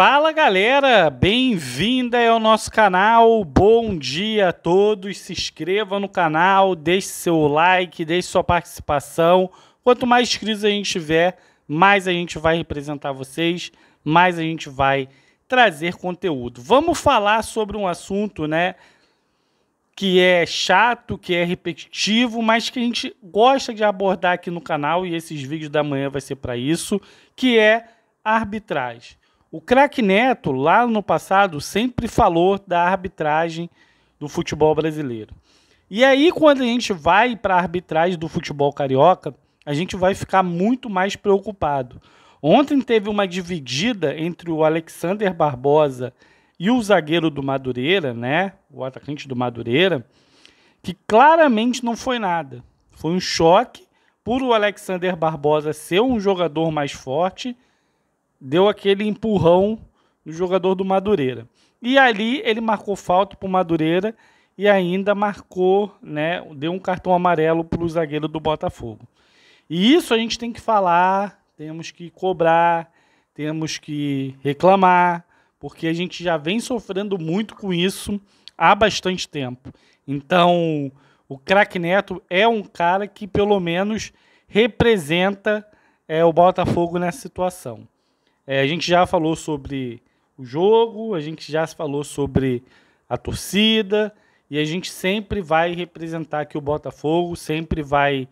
Fala galera, bem-vinda ao nosso canal. Bom dia a todos. Se inscreva no canal, deixe seu like, deixe sua participação. Quanto mais inscritos a gente tiver, mais a gente vai representar vocês, mais a gente vai trazer conteúdo. Vamos falar sobre um assunto, né, que é chato, que é repetitivo, mas que a gente gosta de abordar aqui no canal e esses vídeos da manhã vai ser para isso, que é arbitragem. O craque Neto, lá no passado, sempre falou da arbitragem do futebol brasileiro. E aí, quando a gente vai para a arbitragem do futebol carioca, a gente vai ficar muito mais preocupado. Ontem teve uma dividida entre o Alexander Barbosa e o zagueiro do Madureira, né? O atacante do Madureira, que claramente não foi nada. Foi um choque por o Alexander Barbosa ser um jogador mais forte deu aquele empurrão no jogador do Madureira. E ali ele marcou falta para o Madureira e ainda marcou, né, deu um cartão amarelo para o zagueiro do Botafogo. E isso a gente tem que falar, temos que cobrar, temos que reclamar, porque a gente já vem sofrendo muito com isso há bastante tempo. Então, o craque Neto é um cara que pelo menos representa é, o Botafogo nessa situação. É, a gente já falou sobre o jogo, a gente já falou sobre a torcida e a gente sempre vai representar aqui o Botafogo, sempre vai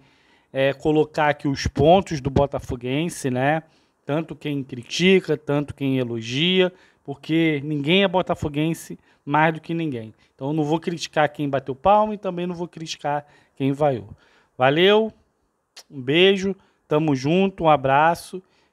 é, colocar aqui os pontos do botafoguense, né? Tanto quem critica, tanto quem elogia, porque ninguém é botafoguense mais do que ninguém. Então não vou criticar quem bateu palma e também não vou criticar quem vaiou. Valeu, um beijo, tamo junto, um abraço